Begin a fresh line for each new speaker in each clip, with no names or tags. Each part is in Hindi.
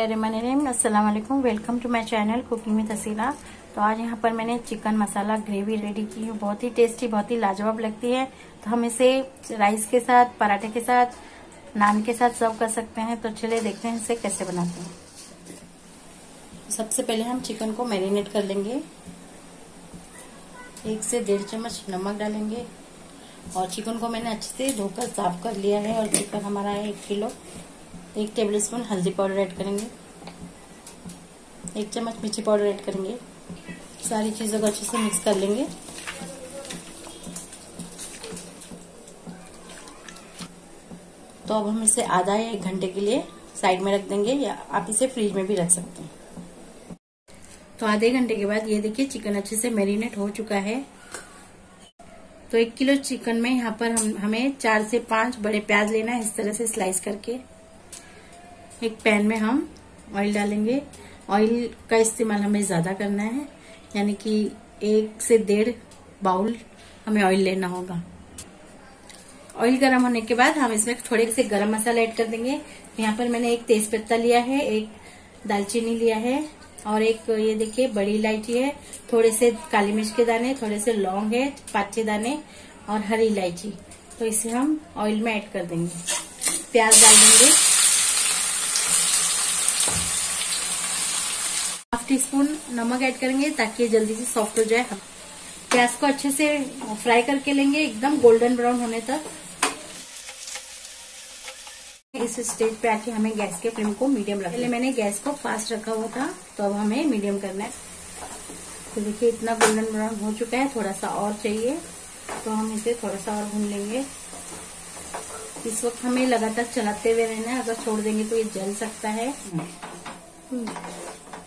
वालेकुम welcome to my channel cooking में तसीला तो आज यहाँ पर मैंने चिकन मसाला ग्रेवी रेडी की है। बहुत ही टेस्टी बहुत ही लाजवाब लगती है। तो हम इसे राइस के साथ, पराठे के साथ, नान के साथ सर्व कर सकते हैं। तो चलिए देखते हैं इसे कैसे बनाते हैं। सबसे पहले हम चिकन को मैरिनेट कर लेंगे। एक से डेढ़ चम्मच नमक डालेंगे। और चिकन को मैंने अच्छे से धोकर साफ़ कर लिया है। और चिकन हमारा है एक किलो। एक टेबल स्पून हल्दी पाउडर ऐड करेंगे। एक चम्मच मिर्ची पाउडर ऐड करेंगे। सारी चीज़ों को अच्छे से मिक्स कर लेंगे। तो अब हम इसे आधा या एक घंटे के लिए साइड में रख देंगे या आप इसे फ्रिज में भी रख सकते हैं। तो आधे घंटे के बाद ये देखिए चिकन अच्छे से मैरिनेट हो चुका है। तो एक किलो चिकन में यहाँ पर हम, हमें चार से पाँच बड़े प्याज लेना है इस तरह से स्लाइस करके। एक पैन में हम ऑयल डालेंगे। ऑयल का इस्तेमाल हमें ज़्यादा करना है, यानी कि एक से डेढ़ बाउल हमें ऑयल लेना होगा। ऑयल गर्म होने के बाद हम इसमें थोड़े से गरम मसाला ऐड कर देंगे। यहाँ पर मैंने एक तेज पत्ता लिया है, एक दालचीनी लिया है, और एक ये देखिए, बड़ी इलायची है, थोड़े से काली मिर्च के दाने, थोड़े से लौंग है, पाँच छह दाने, और हरी इलायची। तो इसे हम ऑयल में ऐड कर देंगे। प्याज डाल देंगे। हाफ़ टी स्पून नमक ऐड करेंगे ताकि ये जल्दी से सॉफ्ट हो जाए। प्याज को अच्छे से फ्राई करके लेंगे, एकदम गोल्डन ब्राउन होने तक। इस स्टेज पे आके हमें गैस के फ्लेम को मीडियम रखना पहले मैंने गैस को फास्ट रखा हुआ था तो अब हमें मीडियम करना है। तो देखिए, इतना गोल्डन ब्राउन हो चुका है थोड़ा सा और चाहिए तो हम इसे थोड़ा सा और भून लेंगे। इस वक्त हमें लगातार चलाते हुए रहना है, अगर छोड़ देंगे तो ये जल सकता है।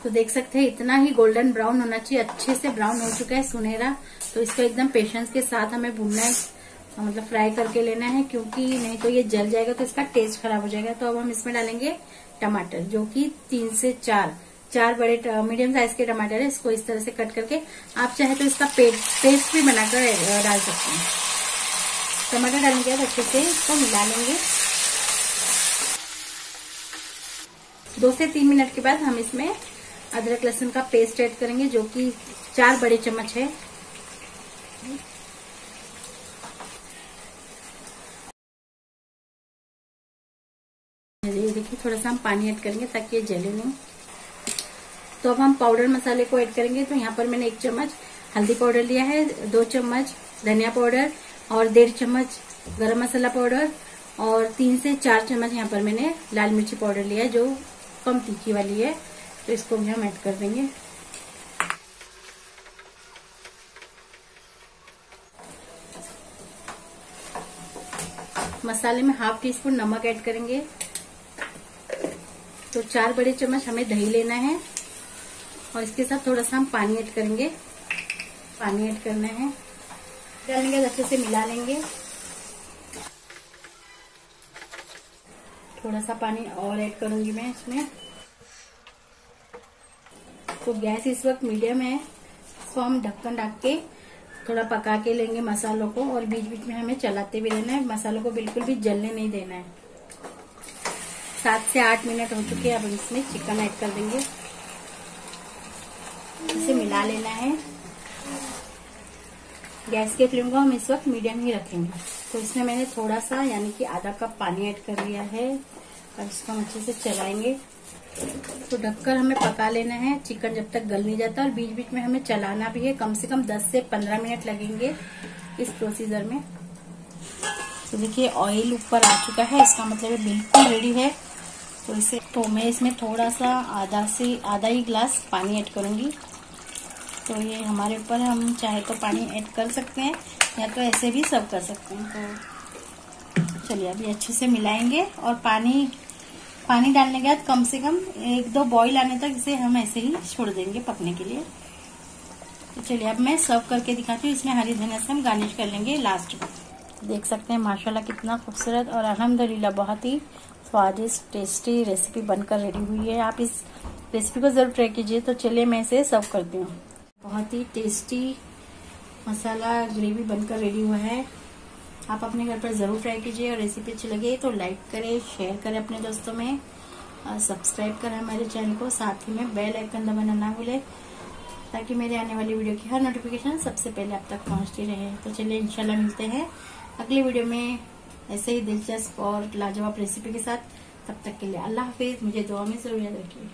तो देख सकते हैं, इतना ही गोल्डन ब्राउन होना चाहिए, अच्छे से ब्राउन हो चुका है सुनहरा तो इसको एकदम पेशेंस के साथ हमें भूनना है मतलब फ्राई करके लेना है, क्योंकि नहीं तो ये जल जाएगा तो इसका टेस्ट खराब हो जाएगा। तो अब हम इसमें डालेंगे टमाटर, जो कि तीन से चार चार बड़े मीडियम साइज़ के टमाटर है, इसको इस तरह से कट करके आप चाहे तो इसका पेस्ट भी बनाकर डाल सकते हैं। टमाटर डालने के बाद अच्छे से इसको मिला लेंगे। दो से तीन मिनट के बाद हम इसमें अदरक लहसुन का पेस्ट ऐड करेंगे, जो कि चार बड़े चम्मच है। देखिए, थोड़ा सा हम पानी ऐड करेंगे ताकि ये जले नहीं। तो अब हम पाउडर मसाले को ऐड करेंगे। तो यहाँ पर मैंने एक चम्मच हल्दी पाउडर लिया है, दो चम्मच धनिया पाउडर और डेढ़ चम्मच गरम मसाला पाउडर और तीन से चार चम्मच यहाँ पर मैंने लाल मिर्ची पाउडर लिया है, जो कम तीखी वाली है। तो इसको भी हम ऐड कर देंगे। मसाले में हाफ़ टी स्पून नमक ऐड करेंगे। तो चार बड़े चम्मच हमें दही लेना है और इसके साथ थोड़ा सा हम पानी ऐड करेंगे। पानी ऐड करना है। डालने के अच्छे से मिला लेंगे। थोड़ा सा पानी और ऐड करूँगी मैं इसमें। तो गैस इस वक्त मीडियम है, इसको हम ढक्कन ढक के थोड़ा पका के लेंगे मसालों को और बीच बीच में हमें चलाते भी रहना है। मसालों को बिल्कुल भी जलने नहीं देना है। सात से आठ मिनट हो चुके हैं, अब इसमें चिकन ऐड कर देंगे। इसे मिला लेना है। गैस के फ्लेम को हम इस वक्त मीडियम ही रखेंगे। तो इसमें मैंने थोड़ा सा, यानी कि आधा कप पानी ऐड कर लिया है। अब इसको हम अच्छे से चलाएँगे। तो ढककर हमें पका लेना है। चिकन जब तक गल नहीं जाता और बीच बीच में हमें चलाना भी है। कम से कम 10 से 15 मिनट लगेंगे इस प्रोसीजर में। तो देखिए ऑयल ऊपर आ चुका है। इसका मतलब बिल्कुल रेडी है। तो इसे तो मैं इसमें थोड़ा सा आधा से, आधा ही ग्लास पानी ऐड करूँगी। तो ये हमारे ऊपर हम चाहे तो पानी ऐड कर सकते हैं, या तो ऐसे भी सर्व कर सकते हैं। तो चलिए, अभी अच्छे से मिलाएँगे और पानी पानी डालने के बाद कम से कम एक दो बॉईल आने तक इसे हम ऐसे ही छोड़ देंगे पकने के लिए। तो चलिए अब मैं सर्व करके दिखाती हूँ। इसमें हरी धनिया से हम गार्निश कर लेंगे लास्ट में देख सकते हैं, माशाल्लाह कितना खूबसूरत और अल्हम्दुलिल्लाह, बहुत ही स्वादिष्ट टेस्टी रेसिपी बनकर रेडी हुई है। आप इस रेसिपी को ज़रूर ट्राई कीजिए। तो चलिए मैं इसे सर्व करती हूँ। बहुत ही टेस्टी मसाला ग्रेवी बनकर रेडी हुआ है। आप अपने घर पर ज़रूर ट्राई कीजिए और रेसिपी अच्छी लगे तो लाइक करें शेयर करें अपने दोस्तों में सब्सक्राइब करें हमारे चैनल को। साथ ही में बेल आइकन दबाना ना भूले ताकि मेरे आने वाली वीडियो की हर नोटिफिकेशन सबसे पहले आप तक पहुँचती रहे। तो चलिए इंशाल्लाह मिलते हैं अगले वीडियो में ऐसे ही दिलचस्प और लाजवाब रेसिपी के साथ। तब तक के लिए अल्लाह हाफिज। मुझे दुआ में ज़रूर याद रखिए